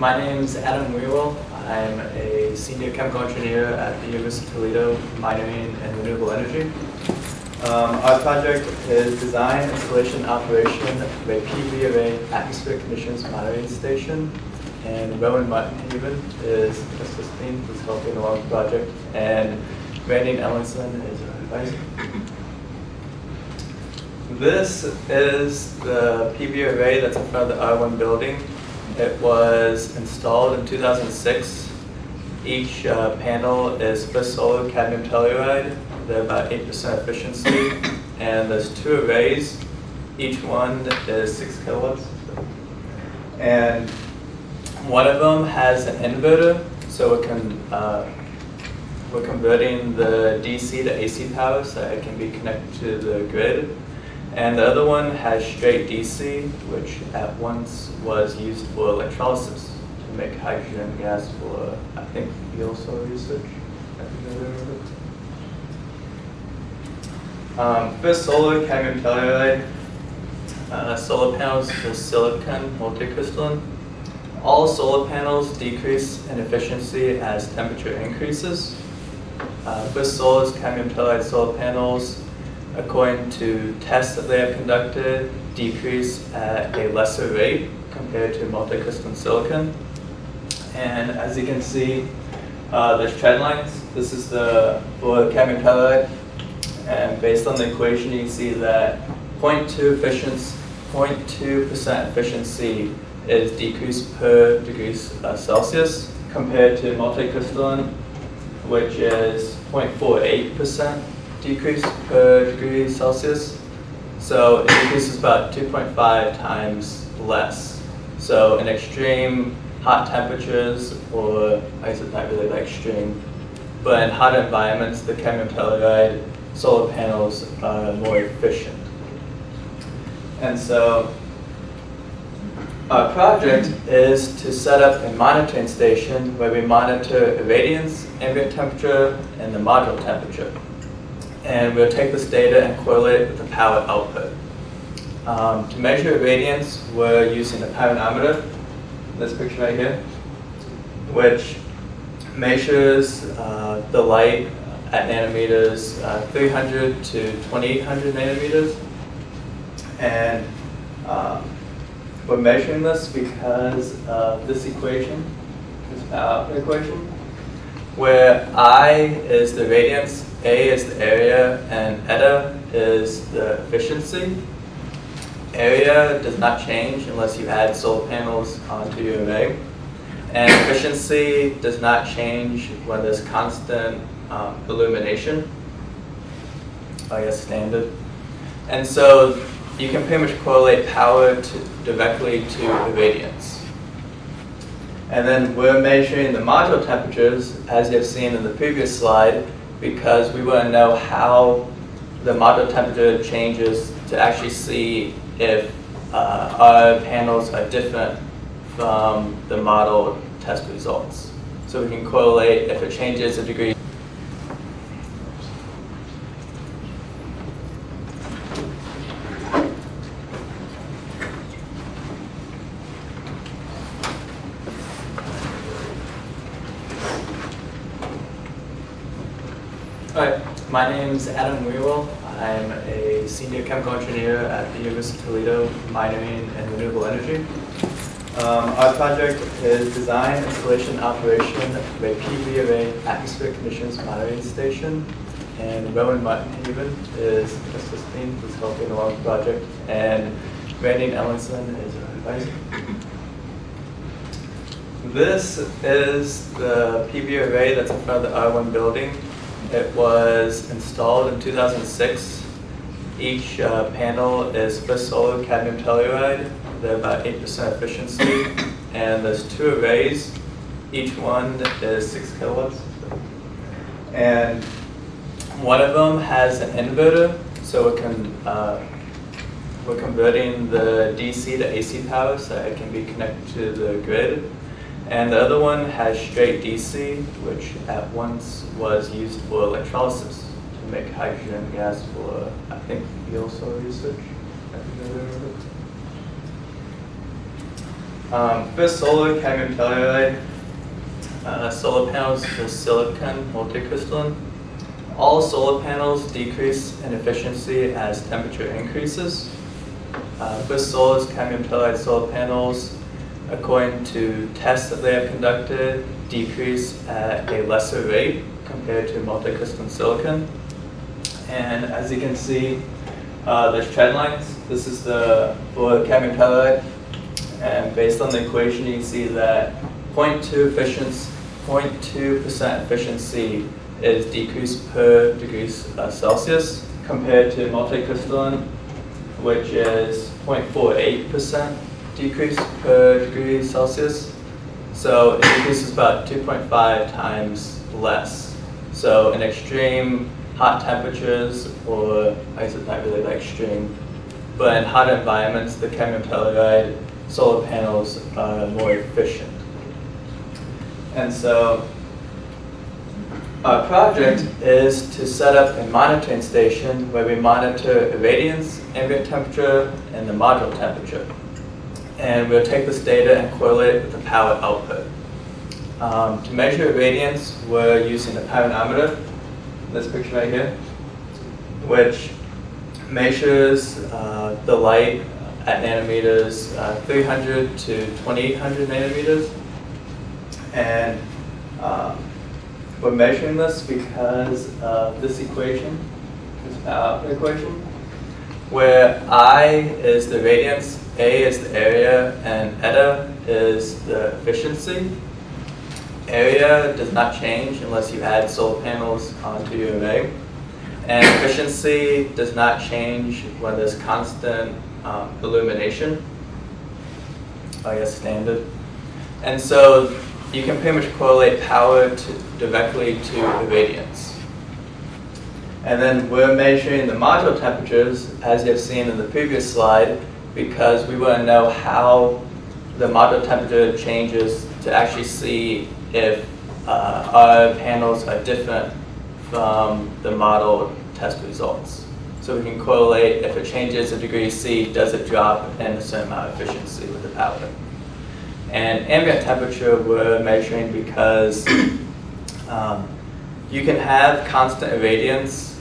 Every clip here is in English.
My name is Adam Wierwille. I'm a senior chemical engineer at the University of Toledo, minoring in renewable energy. Um, our project is design, installation, operation of a PV array atmospheric conditions monitoring station. And Rowan Martin-Haven is assisting, who's helping along the project. And Randy Ellingson is our advisor. This is the PV array that's in front of the R1 building. It was installed in 2006. Each uh, panel is First Solar cadmium telluride. They're about 8% efficiency. And there's two arrays. Each one is 6 kilowatts. And one of them has an inverter, so it can, uh, we're converting the DC to AC power so it can be connected to the grid. And the other one has straight DC, which at once was used for electrolysis to make hydrogen gas for, I think, fuel cell research. I think um, First solar cadmium telluride. Uh, solar panels for silicon multicrystalline. All solar panels decrease in efficiency as temperature increases. Uh, First Solar's cadmium telluride solar panels according to tests that they have conducted, decrease at a lesser rate compared to multicrystalline silicon. And as you can see, uh, there's trend lines. This is the for cadmium telluride. And based on the equation, you can see that 0.2 efficiency, 0.2% efficiency is decreased per degrees uh, Celsius compared to multicrystalline, which is 0.48% decrease per degree Celsius. So it decreases about 2.5 times less. So in extreme hot temperatures, or I guess it's not really like extreme, but in hot environments, the cadmium telluride solar panels are more efficient. And so our project is to set up a monitoring station where we monitor irradiance, ambient temperature, and the module temperature and we'll take this data and correlate it with the power output. Um, to measure irradiance, we're using a pyranometer, this picture right here, which measures uh, the light at nanometers uh, 300 to 2800 nanometers. And um, we're measuring this because of this equation, this power output equation, where I is the radiance a is the area and eta is the efficiency. Area does not change unless you add solar panels onto your array. And efficiency does not change when there's constant um, illumination, I guess standard. And so you can pretty much correlate power to, directly to irradiance. And then we're measuring the module temperatures, as you've seen in the previous slide, because we want to know how the module temperature changes to actually see if uh, our panels are different from the model test results. So we can correlate if it changes a degree. My name is Adam Wierwille. I'm a senior chemical engineer at the University of Toledo, minoring in renewable energy. Um, our project is design, installation, operation of a PV array atmospheric conditions monitoring station. And Rowan Martin-Haven is assisting, who's helping along the project. And Randy Ellingson is our advisor. This is the PV array that's in front of the R1 building. It was installed in 2006. Each uh, panel is First Solar cadmium telluride. They're about 8% efficiency. And there's two arrays. Each one is 6 kilowatts. And one of them has an inverter, so it can, uh, we're converting the DC to AC power so it can be connected to the grid. And the other one has straight DC, which at once was used for electrolysis to make hydrogen gas for, I think, fuel cell research. Um, for solar cadmium telluride, uh, solar panels for silicon multicrystalline. All solar panels decrease in efficiency as temperature increases. Uh, First Solar's cadmium telluride solar panels, according to tests that they have conducted, decrease at a lesser rate compared to multicrystalline silicon. And as you can see, uh, there's trend lines. This is the for cadmium telluride. And based on the equation, you can see that 0.2 efficiency, 0.2% efficiency is decreased per degrees uh, Celsius compared to multicrystalline, which is 0.48% decrease per degree Celsius. So it decreases about 2.5 times less. So in extreme hot temperatures, or I guess it's not really that extreme, but in hot environments, the cadmium telluride solar panels are more efficient. And so our project is to set up a monitoring station where we monitor irradiance, ambient temperature, and the module temperature. And we'll take this data and correlate it with the power output. Um, to measure irradiance, we're using a pyranometer, this picture right here, which measures uh, the light at nanometers uh, 300 to 2800 nanometers. And um, we're measuring this because of this equation, this power equation, where I is the radiance, A is the area, and eta is the efficiency. Area does not change unless you add solar panels onto your array. And efficiency does not change when there's constant um, illumination, I guess standard. And so you can pretty much correlate power to, directly to irradiance. And then we're measuring the module temperatures, as you've seen in the previous slide, because we want to know how the module temperature changes to actually see if uh, our panels are different from the model test results. So we can correlate if it changes a degree C, does it drop in a certain amount of efficiency with the powder. And ambient temperature we're measuring because um, you can have constant irradiance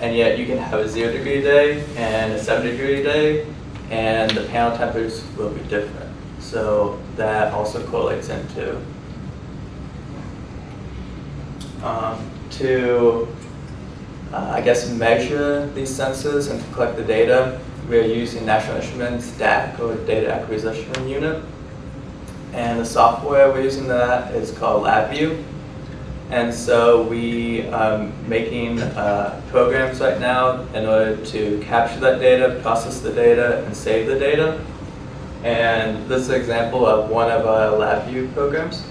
and yet you can have a zero degree day and a seven degree day and the panel temperatures will be different. So that also correlates into um, to uh, I guess, measure these sensors and to collect the data, we're using National Instruments DAQ, or Data Acquisition Unit. And the software we're using that is called LabVIEW. And so we are um, making uh, programs right now in order to capture that data, process the data, and save the data. And this is an example of one of our LabVIEW programs.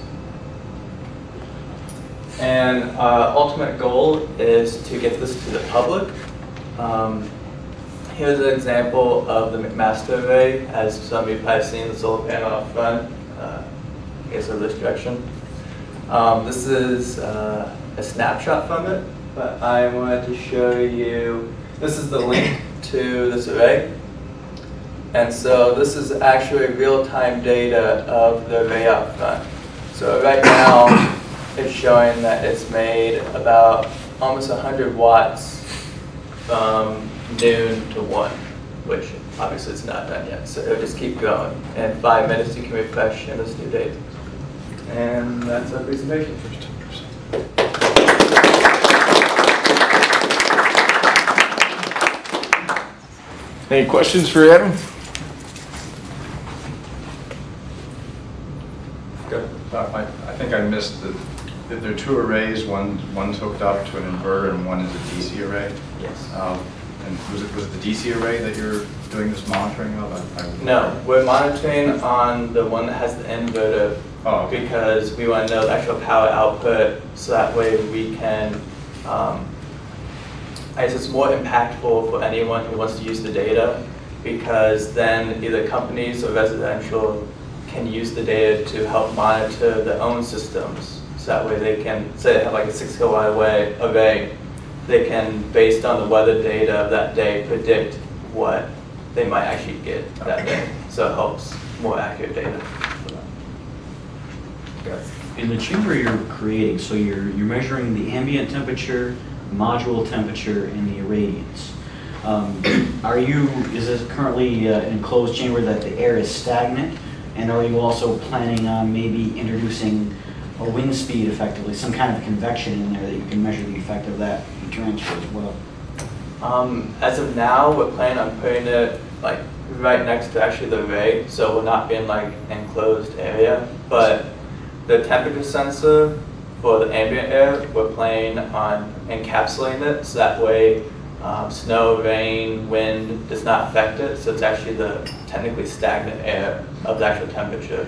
And our ultimate goal is to get this to the public. Um, here's an example of the McMaster array, as some of you have seen the solar panel up front, uh, I guess this direction. Um, this is uh, a snapshot from it, but I wanted to show you, this is the link to this array. And so this is actually real-time data of the array out front. So right now, it's showing that it's made about almost 100 watts from noon to 1, which obviously it's not done yet. So it'll just keep going. And five minutes you can refresh and it's new date. And that's our presentation. For stuff. Any questions for Evan? Good. Uh, I, I think I missed the there are two arrays, one, one's hooked up to an inverter and one is a DC array. Yes. Um, And was it, was it the DC array that you're doing this monitoring of? I- I- No, we're monitoring on the one that has the inverter Oh, because we want to know the actual power output so that way we can, um, I guess it's more impactful for anyone who wants to use the data because then either companies or residential can use the data to help monitor their own systems. So that way they can, say they have like a six kilowatt away, array, they can, based on the weather data of that day, predict what they might actually get that day. So it helps more accurate data for In the chamber you're creating, so you're, you're measuring the ambient temperature, module temperature, and the irradiance. Um, Are you, is this currently uh, an enclosed chamber that the air is stagnant? And are you also planning on maybe introducing a wind speed effectively, some kind of convection in there that you can measure the effect of that transfer as well? Um, as of now, we're planning on putting it like right next to actually the ray, so we're not be in like enclosed area. But the temperature sensor for the ambient air, we're planning on encapsulating it, so that way um, snow, rain, wind does not affect it. So it's actually the technically stagnant air of the actual temperature.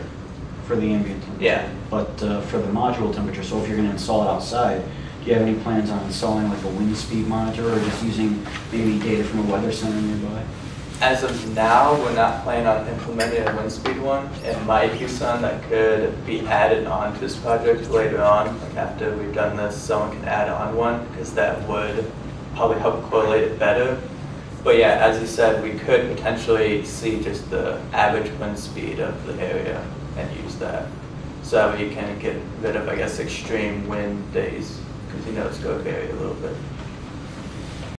For the ambient temperature? Yeah. But uh, for the module temperature, so if you're going to install it outside, do you have any plans on installing like a wind speed monitor or just using maybe data from a weather center nearby? As of now, we're not planning on implementing a wind speed one. It might be something that could be added on to this project later on. Like after we've done this, someone can add on one because that would probably help correlate it better. But yeah, as you said, we could potentially see just the average wind speed of the area and use that. So that way you can get rid of, I guess, extreme wind days because you know it's going to vary a little bit.